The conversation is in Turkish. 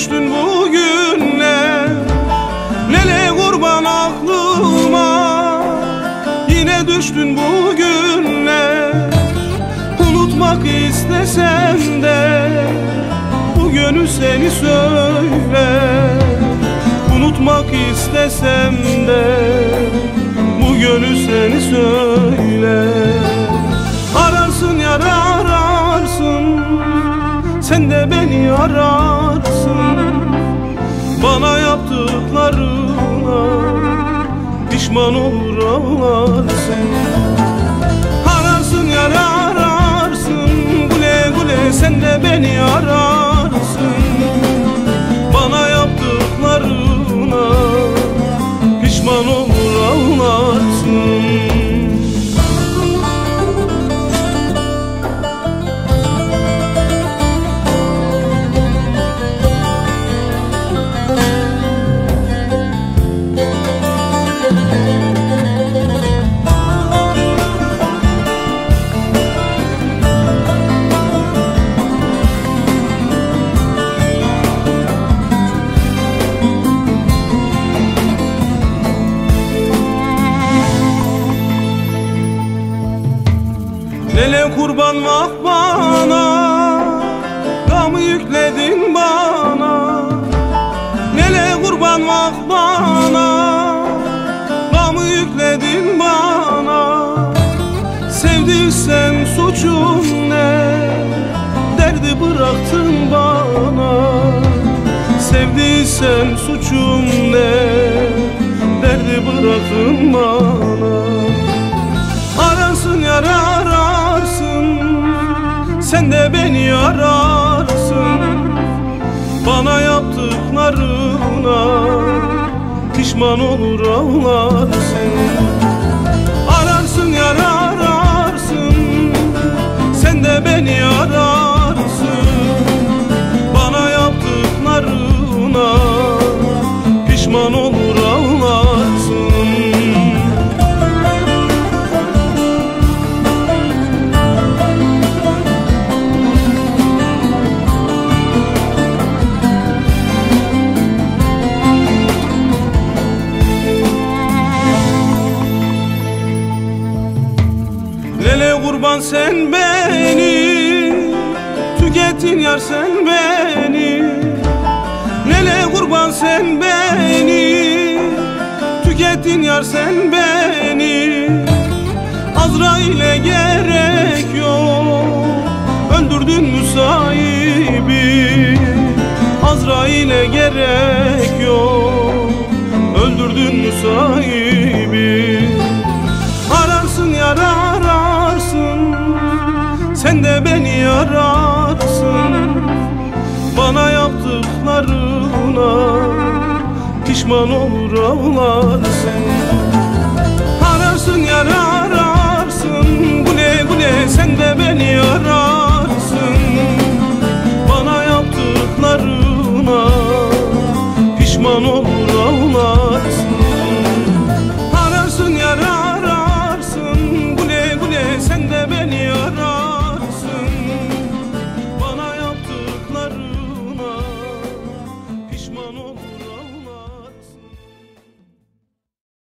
düştün bugünle. Lele kurban aklıma? Yine düştün bugünle. Unutmak istesem de Bu gönül seni söyle Unutmak istesem de Bu gönül seni söyle Ararsın yar ararsın Sen de beni ararsın. Bana yaptıklarına Pişman olur ağlarsın Ararsın yar ararsın. Güle güle sen de beni ararsın Lele kurban vah bana Gamı yükledin bana. Lele kurban vah bana Gamı yükledin bana. Sevdiysen suçum ne Derdi bıraktın bana. Sevdiysen suçum ne Derdi bıraktın bana. Ararsın yar ararsın Sen de beni ararsın. Bana yaptıklarına Pişman olur ağlarsın. Ararsın yar ararsın. Sen de beni ararsın. Bana yaptıklarına Pişman olur kurban sen beni Tükettin yar sen beni. Lele kurban sen beni Tükettin yar sen beni. Azrail'e gerek yok Öldürdün mü sahibi? Azrail'e gerek yok Öldürdün mü kararsın Bana yaptıklarına pişman olur ağlarsın. Ararsın yarı ararsın. Bu ne bu ne? Sen de beni ararsın. Bana yaptıklarına pişman olur